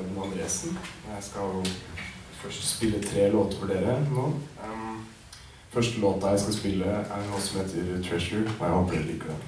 Audun Andresen. Jeg skal først spille tre låter for dere nå. Første låta jeg skal spille, er noe som heter 'Treasure', og jeg håper dere liker den.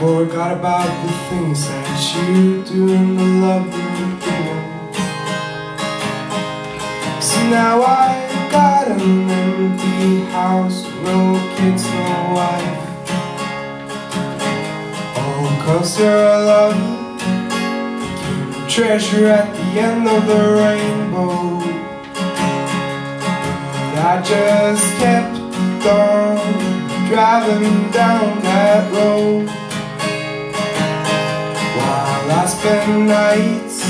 Forgot about the things that you do and the love giving So now I've got an empty house, no kids, no wife. Oh, cause a love treasure at the end of the rainbow. But I just kept on driving down that road I spent nights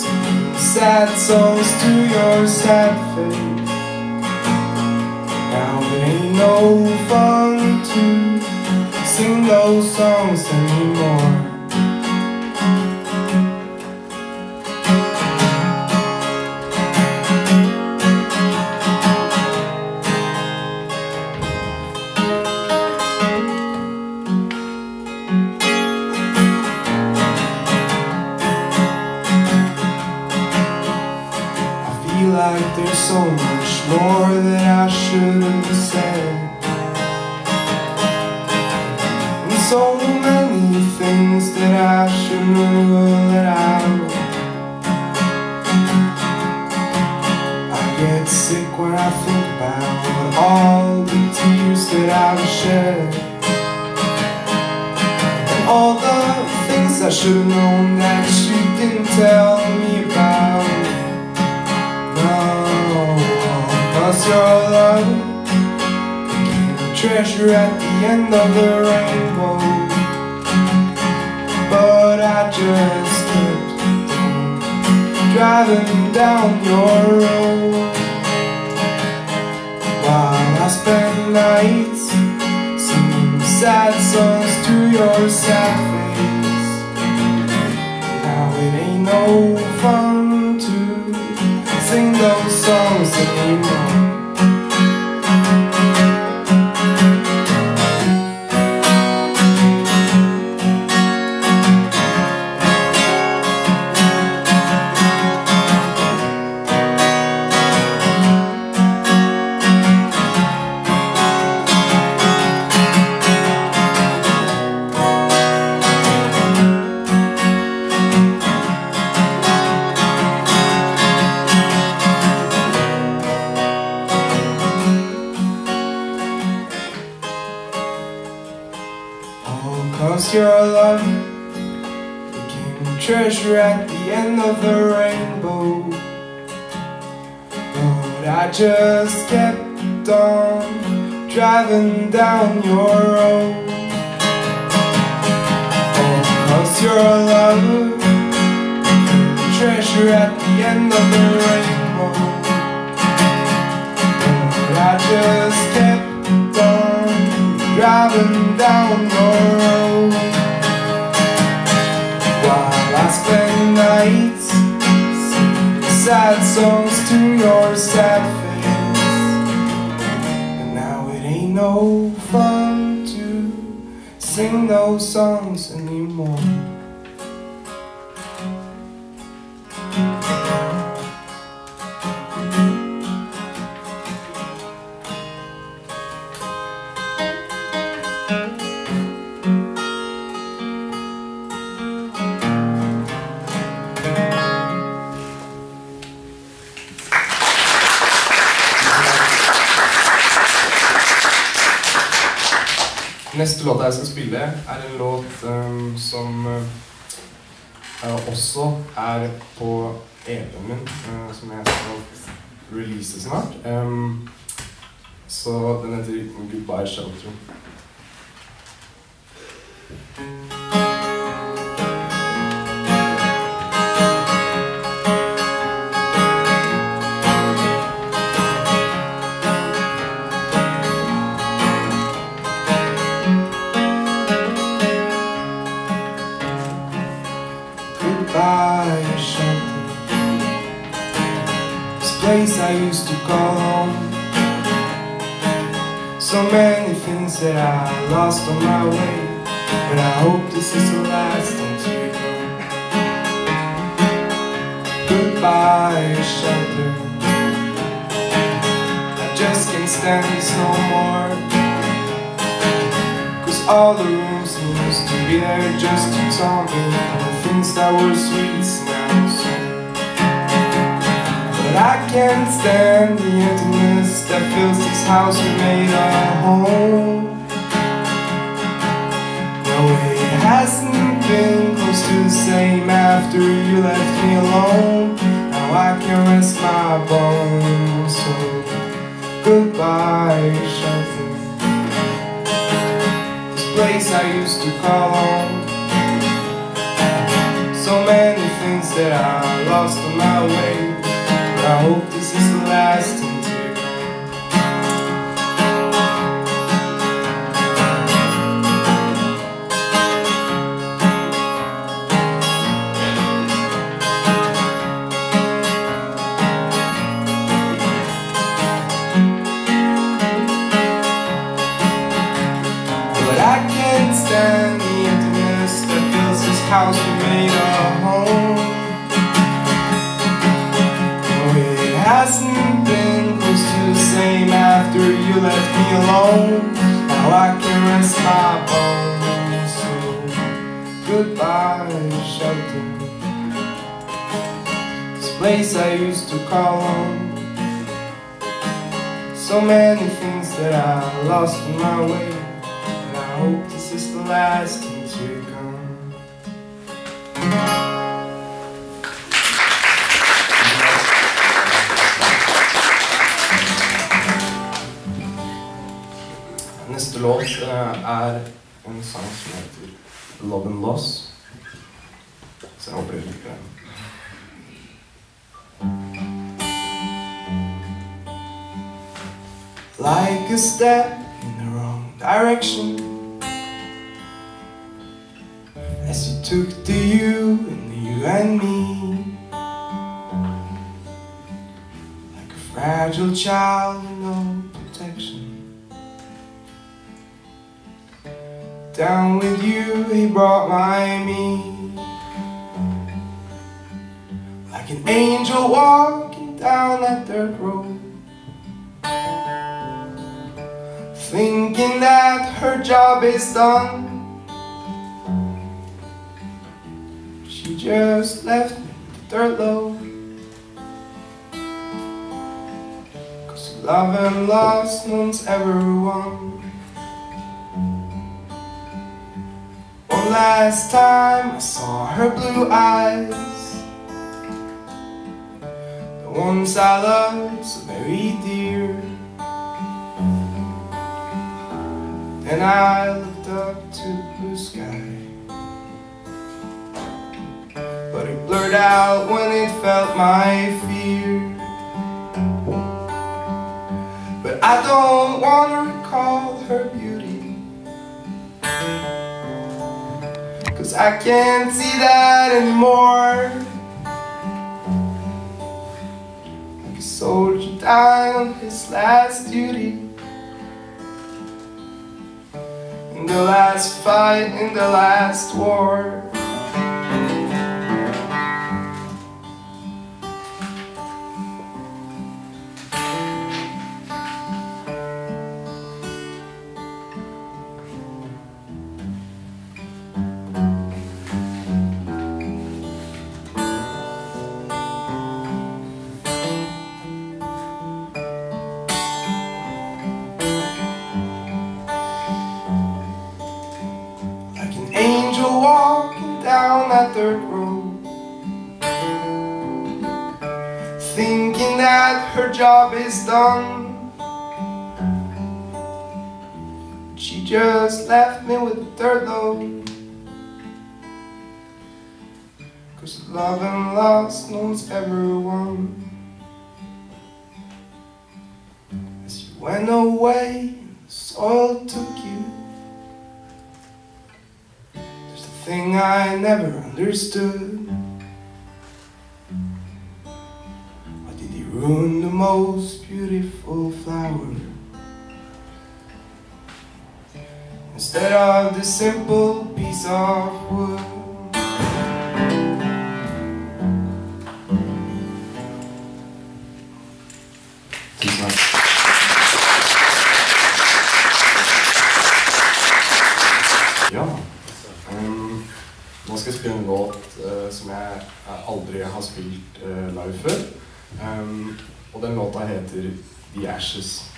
singing sad songs to your sad face. Now it ain't no fun to sing those songs things I should have known that you didn't tell me about No, cause your love treasure at the end of the rainbow But I just kept driving down your road. While I spent nights singing sad songs to your sad no fun to sing those songs anymore down your road. Oh, cause your love became a treasure at the end of the rainbow. But I just kept on driving down your road While I spend nights sad songs to your sad no fun to sing those songs anymore Neste låta jeg skal spille, er en låt um, som uh, også er på EP-en min, uh, som jeg skal release snart. Um, Så den heter Goodbye Shelter. That I lost on my way. But I hope this is the last until you go. Goodbye, shelter. I just can't stand this no more. Cause all the rooms seems to be there just to. All the things that were sweet now so. But I can't stand the emptiness that fills this house we made our home. You left me alone. Now I can rest my bones. So goodbye, shelter. This place I used to call I can't stand the emptiness that fills this house we made a home. No, it hasn't been close to the same after you left me alone. Now I can rest my bones. So goodbye, shelter. This place I used to call home. So many things that I lost on my way. Hope this is the last until you come. Neste låt eh, er en sang som heter Love and Loss. Så jeg håper dere liker den. like a step in the wrong direction. Took the you and you and me, like a fragile child with no protection. Down with you, he brought my me. Like an angel walking down that dirt road. Thinking that her job is done just left me dirt load Cause love and loss one's ever won One last time I saw her blue eyes. The ones I loved so very dear. And I looked up to blurred out when it felt my fear. But I don't want to recall her beauty. Cause I can't see that anymore. Like a soldier dying on his last duty. In the last fight, in the last war. Dirt road Thinking that her job is done She just left me with third load. Cause love and loss knows everyone. As you went away, soil took you. Thing I never understood. Why did you ruin the most beautiful flower? Instead of the simple piece of wood. Aldri har spilt eh, live før. Ehm, og den låta heter The Ashes.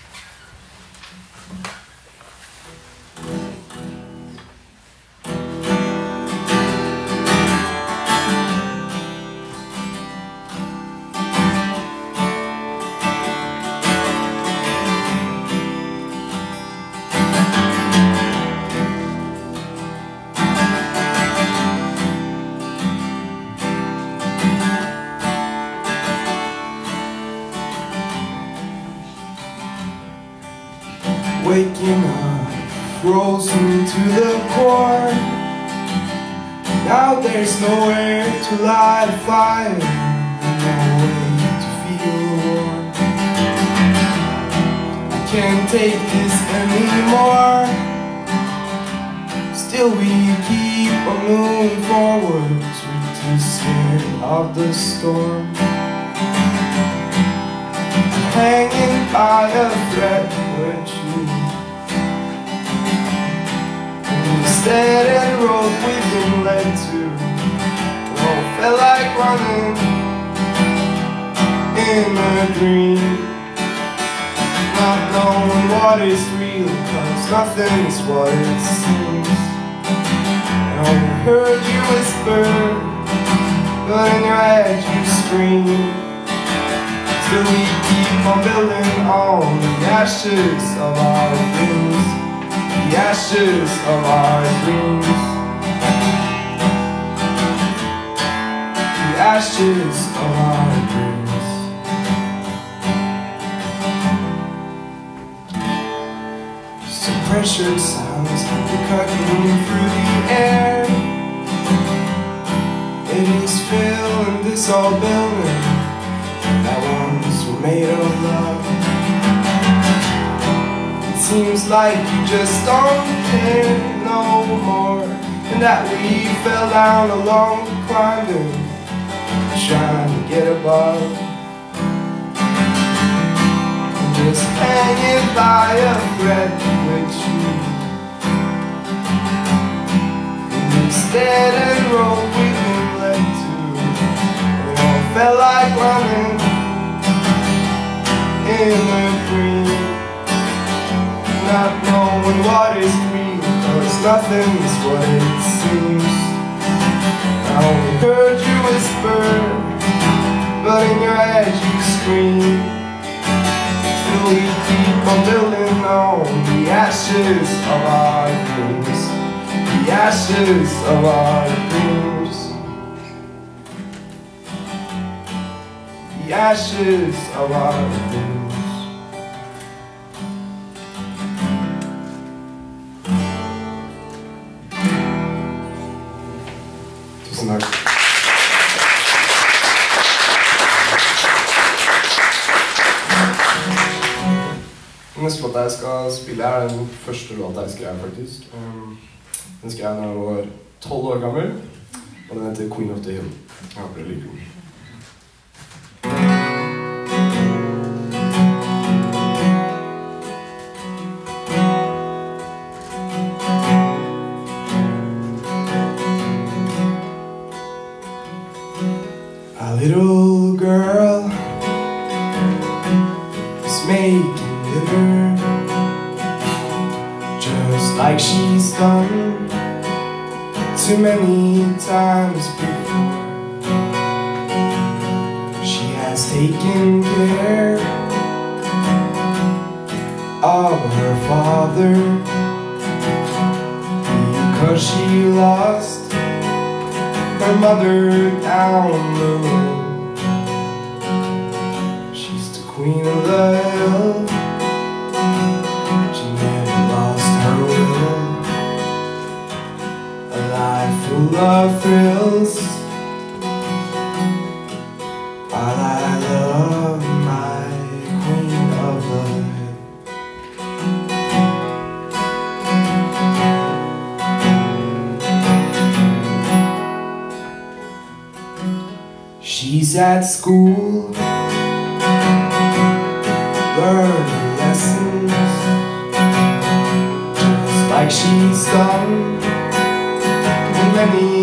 To the core. Now there's nowhere to light a fire, no way to feel warm. I can't take this anymore. Still we keep on moving forward, too scared of the storm. Hanging by a thread with and road we've been led to. Oh, felt like running in a dream. Not knowing what is real Cause nothing's what it seems. And I heard you whisper But in your head you scream. Still we keep on building on the ashes of our dreams The ashes of our dreams. The ashes of our dreams. Some pressure sounds cutting through the air. It is filling this old building. That once were made of love. Seems like you just don't care no more, and that we fell down along the climbing, trying to get above. I'm just hanging by a thread with you. And instead and road we've been led to, it all felt like running in a dream Not knowing what is real Cause nothing's what it seems. I only heard you whisper But in your head you scream. Still we keep on building on The ashes of our dreams. The ashes of our dreams. The ashes of our dreams låta jeg skal spille, er den første låta jeg skrev, faktisk. Um, Den skrev da jeg var tolv år gammel, og den heter Queen of the Hill. Jeg håper dere liker den. She lost her mother down the road. She's the queen of hill. She never lost her will. A life full of thrills. At school, learning lessons, just like she's done many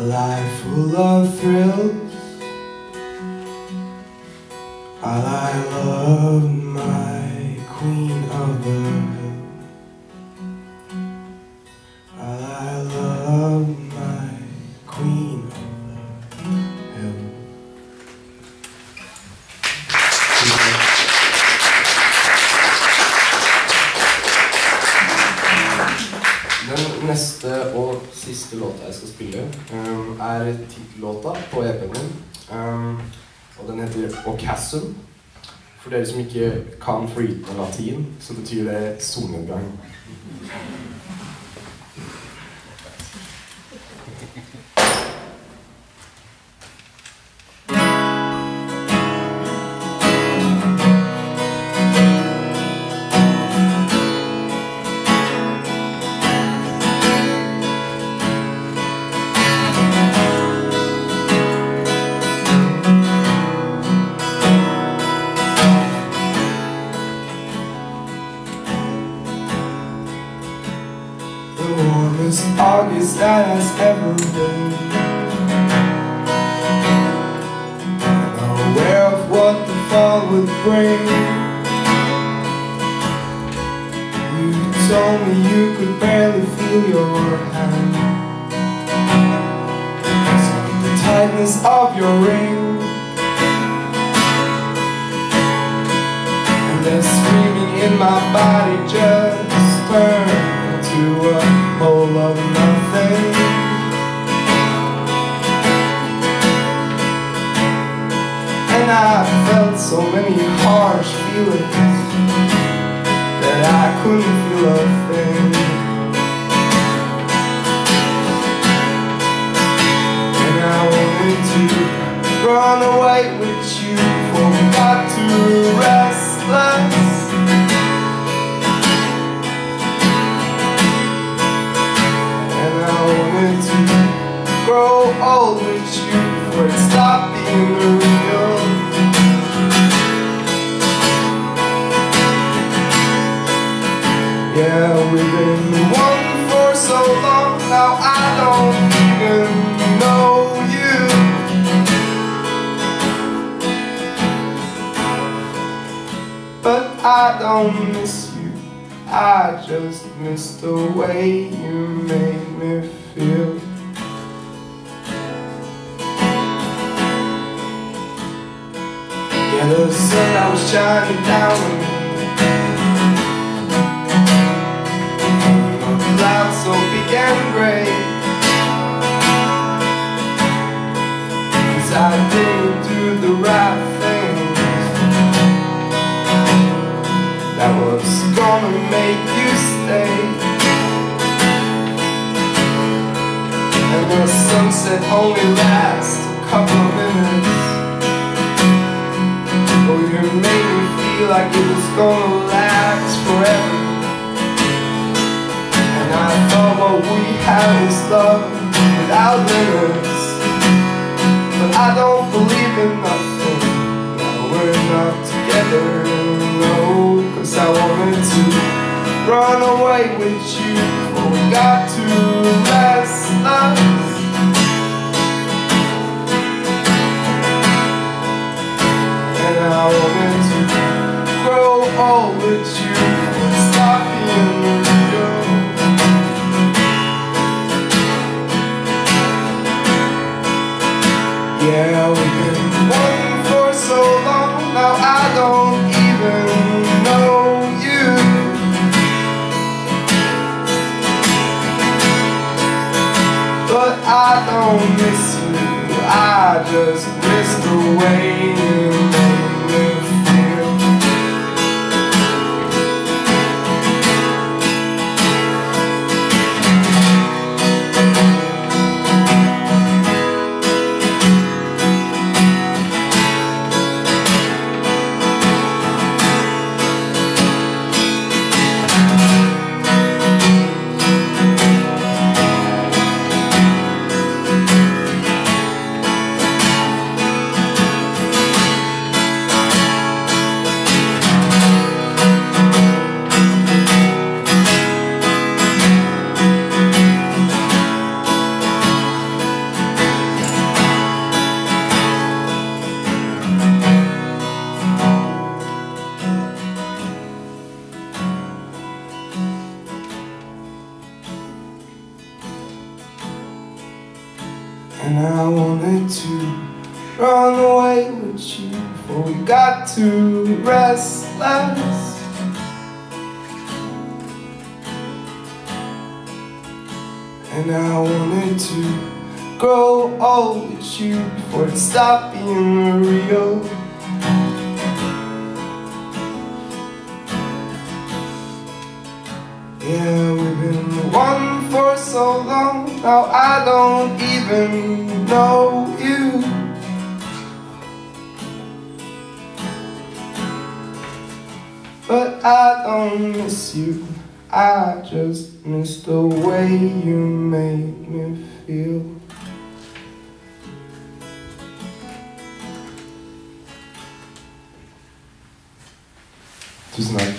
A life full of thrills. While I love my queen of the For dere som ikke kan flytende latin, så betyr det solnedgang. Of your ring. And the screaming in my body just turned into a hole of nothing. And I felt so many harsh feelings that I couldn't feel a thing. Run away with you, forgot to restless. And I wanted to grow old with you before it stopped being real. Yeah, we've been one for so long now I I don't miss you. I just miss the way you make me feel. Yeah, the sun I was shining down on me The clouds all began and gray only I wanted to run away with you But we got too restless. And I wanted to grow old with you Before it stopped being real. Yeah, we've been one for so long Now I don't even know you. But I don't miss you. I just miss the way you make me feel. Tschüss, Nein.